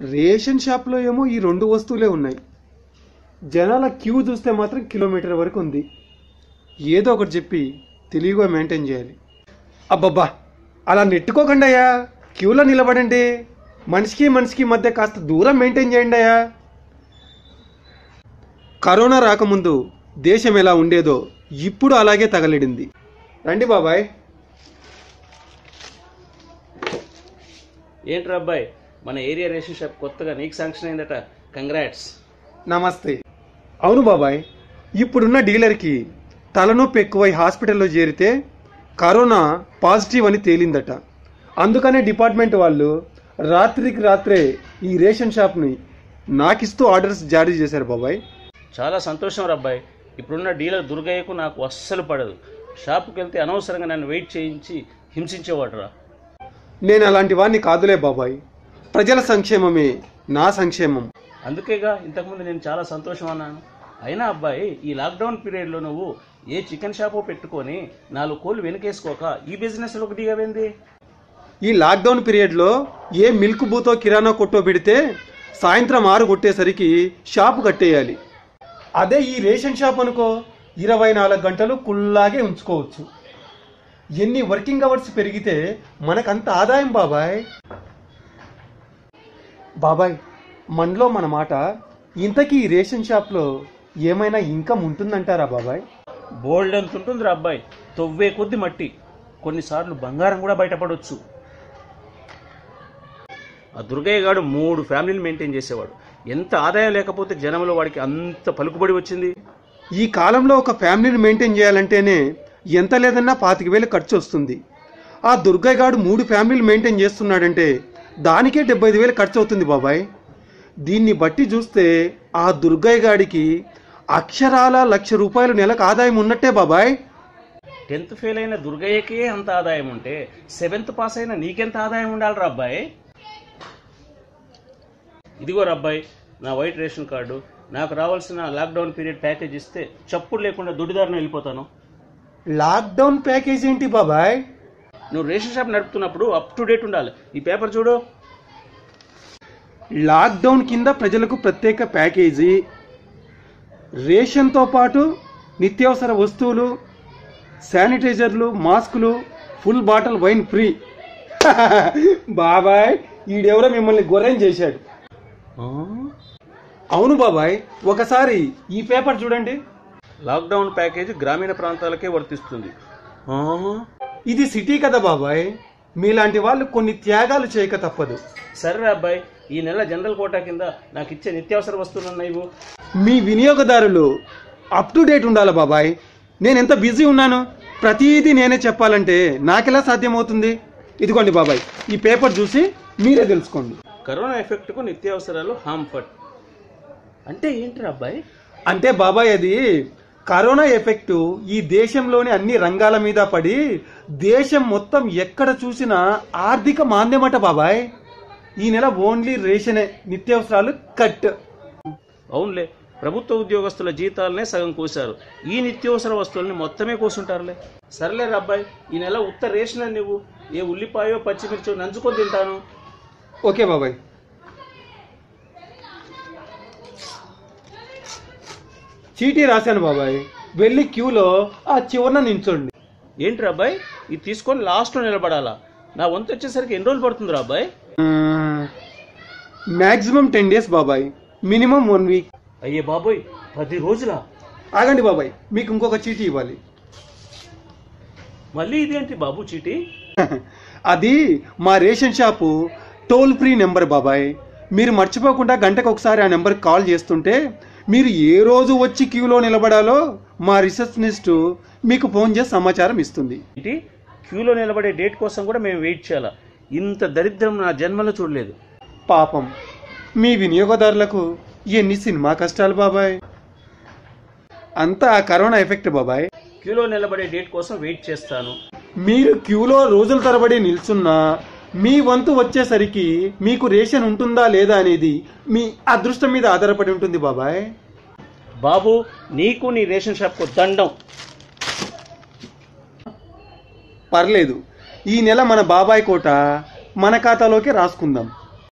Ration షాప్లో ఏమో ఈ రెండు వస్తువులే ఉన్నాయి. జనాల క్యూ చూస్తే మాత్రం కిలోమీటర్ వరకు ఉంది. ఏదో ఒకటి చెప్పి తెలివిగా మెయింటైన్ చేయాలి. అబ్బబ్బా అలా నెట్టుకోకండి అయ్యా. క్యూలో నిలబడండి. మనిషికి మనిషికి మధ్య కాస్త దూరం మెయింటైన్ చేయండి అయ్యా. కరోనా రాకముందు దేశం ఎలా ఉండేదో ఇప్పుడు అలాగే తగలిడింది. రండి బాబాయ్. ఏంట్రా అబ్బాయి? మన ఏరియా రేషన్ షాప్ కొత్తగా నీకు శాంక్షన్ అయిందట. కంగ్రాట్స్ నమస్తే. అవును బాబాయ్ ఇప్పుడున్న డీలర్కి తలనొప్పి ఎక్కువై హాస్పిటల్లో చేరితే కరోనా పాజిటివ్ అని తేలిందట. అందుకనే డిపార్ట్మెంట్ వాళ్ళు రాత్రికి రాత్రే ఈ రేషన్ షాప్ని నాకిస్తూ ఆర్డర్స్ జారీ చేశారు బాబాయ్. చాలా సంతోషం రా అబ్బాయి. ఇప్పుడున్న డీలర్ దుర్గయ్యకు నాకు అస్సలు పడదు. షాపుకి వెళ్తే అనవసరంగా నన్ను వెయిట్ చేయించి హింసించేవాడురా నేను అలాంటి వాడిని కాదులే బాబాయ్. ప్రజల సంక్షేమమే నా సంక్షేమం. అందుకేగా ఇంతకుముందు నేను చాలా సంతోషం అన్నాను అయినా అబ్బాయి ఈ లాక్డౌన్ పీరియడ్లో నువ్వు ఏ చికెన్ షాపో పెట్టుకొని నాలుగు కోళ్ళు వెనకేసుకోక ఈ బిజినెస్లోకి దిగవేంది? ఈ లాక్డౌన్ పీరియడ్లో ఏ మిల్క్ బూతో కిరాణా కొట్టో పెడితే సాయంత్రం ఆరు కొట్టేసరికి షాపు కట్టేయాలి. అదే ఈ రేషన్ షాప్ అనుకో ఇరవై నాలుగు గంటలు కుల్లాగే ఉంచుకోవచ్చు. ఎన్ని వర్కింగ్ అవర్స్ పెరిగితే మనకంత ఆదాయం బాబాయ్. బాబాయ్ మనలో మన మాట ఇంతకీ రేషన్ షాప్లో ఏమైనా ఇన్కమ్ ఉంటుందంటారా బాబాయ్? బోల్డ్ ఎంత ఉంటుందిరా అబ్బాయి. తొవ్వే కొద్ది మట్టి. కొన్నిసార్లు బంగారం కూడా బయటపడవచ్చు ఆ దుర్గయ్య గాడు మూడు ఫ్యామిలీలు మెయింటైన్ చేసేవాడు. ఎంత ఆదాయం లేకపోతే జనంలో వాడికి అంత పలుకుబడి వచ్చింది? ఈ కాలంలో ఒక ఫ్యామిలీని మెయింటైన్ చేయాలంటేనే ఎంత లేదన్నా పాతిక వేలు ఖర్చు వస్తుంది. ఆ దుర్గయ్య గాడు మూడు ఫ్యామిలీలు మెయింటైన్ చేస్తున్నాడంటే దానికే డెబ్బై ఐదు వేలు ఖర్చు అవుతుంది బాబాయ్. దీన్ని బట్టి చూస్తే ఆ దుర్గయ్య గాడికి అక్షరాల లక్ష రూపాయలు నెలకు ఆదాయం ఉన్నట్టే బాబాయ్. టెన్త్ ఫెయిల్ అయిన దుర్గయ్యకే అంత ఆదాయం ఉంటే సెవెంత్ పాస్ అయిన నీకెంత ఆదాయం ఉండాలిరా అబ్బాయి? ఇదిగో అబ్బాయి నా వైట్ రేషన్ కార్డు నాకు రావాల్సిన లాక్డౌన్ పీరియడ్ ప్యాకేజ్ ఇస్తే చప్పుడు లేకుండా దుడిదారిన వెళ్ళిపోతాను. లాక్డౌన్ ప్యాకేజ్ ఏంటి బాబాయ్? నువ్వు రేషన్ షాప్ నడుపుతున్నప్పుడు అప్ టు డేట్ ఉండాలి. ఈ పేపర్ చూడు. లాక్డౌన్ కింద ప్రజలకు ప్రత్యేక ప్యాకేజీ రేషన్తో పాటు నిత్యావసర వస్తువులు శానిటైజర్లు మాస్కులు ఫుల్ బాటిల్ వైన్ ఫ్రీ. బాబాయ్ ఈడెవరో మిమ్మల్ని గొర్రెం చేశాడు. అవును బాబాయ్ ఒకసారి ఈ పేపర్ చూడండి. లాక్డౌన్ ప్యాకేజ్ గ్రామీణ ప్రాంతాలకే వర్తిస్తుంది. ఆ? ఇది సిటీ కదా బాబాయ్. మీలాంటి వాళ్ళు కొన్ని త్యాగాలు చేయక తప్పదు. సరే అబ్బాయి ఈ నెల జనరల్ కోటా కింద నాకు ఇచ్చే నిత్యావసర వస్తువులు ఉన్నాయి ఇవ్వు. మీ వినియోగదారులు అప్ టు డేట్ ఉండాలి బాబాయ్. నేను ఎంత బిజీ ఉన్నాను? ప్రతిదీ నేనే చెప్పాలంటే నాకెలా సాధ్యమవుతుంది? ఇదిగోండి బాబాయ్ ఈ పేపర్ చూసి మీరే తెలుసుకోండి. కరోనా ఎఫెక్ట్కు నిత్యావసరాలు హాంఫర్ట్ అంటే ఏంటి అబ్బాయి? అంటే బాబాయ్ అది కరోనా ఎఫెక్ట్ ఈ దేశంలోని అన్ని రంగాల మీద పడి దేశం మొత్తం ఎక్కడ చూసినా ఆర్థిక మాంద్యమట బాబాయ్. ఈ నెల ఓన్లీ రేషనే నిత్యావసరాలు కట్. అవునులే ప్రభుత్వ ఉద్యోగస్తుల జీతాలనే సగం కోసారు ఈ నిత్యావసర వస్తువుల్ని మొత్తమే కోసుంటారులే. సర్లే అబ్బాయి ఈ నెల ఉత్త రేషన్ నువ్వు ఏ ఉల్లిపాయో పచ్చిమిర్చో నంచుకొని తింటాను. ఓకే బాబాయ్. చీటీ రాశాను బాబాయ్. వెళ్ళి క్యూలో ఆ చివరన నించోండి. ఏంటి అబ్బాయి? ఇది తీసుకొని లాస్ట్లో నిలబడాలా? నా వంతు వచ్చేసరికి ఎన్ని రోజులు పడుతుందిరా అబ్బాయి? మ్యాక్సిమం టెన్ డేస్ బాబాయ్. మినిమం వన్ వీక్ అయ్యే బాబోయ్ పది రోజులా? ఆగండి బాబాయ్ మీకు ఇంకొక చీటీ ఇవ్వాలి. మళ్ళీ ఇదేంటి బాబు చీటీ? అది మా ration shop toll free number బాబాయ్. మీరు మర్చిపోకుండా గంటకు ఒకసారి ఆ నెంబర్కి కాల్ చేస్తుంటే మీరు ఏ రోజు వచ్చి క్యూలో నిలబడాలో మా రిసెప్షనిస్ట్ మీకు ఫోన్ చేసి సమాచారం ఇస్తుంది. ఏంటి? క్యూలో నిలబడే డేట్ కోసం కూడా మేము వెయిట్ చేయాలా? ఇంత దరిద్రం నా జన్మలో చూడలేదు. పాపం. మీ వినియోగదారులకు ఎన్ని సినిమా కష్టాలు బాబాయ్? అంతా ఆ కరోనా ఎఫెక్ట్ బాబాయ్. క్యూలో నిలబడే డేట్ కోసం వెయిట్ చేస్తాను. మీరు క్యూలో రోజుల తరబడి నిల్చున్నా మీ వంతు వచ్చేసరికి మీకు రేషన్ ఉంటుందా లేదా అనేది మీ అదృష్టం మీద ఆధారపడి ఉంటుంది బాబాయ్. బాబు నీకు నీ రేషన్ షాప్కు దండం. పర్లేదు. ఈ నెల మన బాబాయ్ కోట మన ఖాతాలోకి రాసుకుందాం.